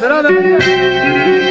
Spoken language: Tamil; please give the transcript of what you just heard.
Selam.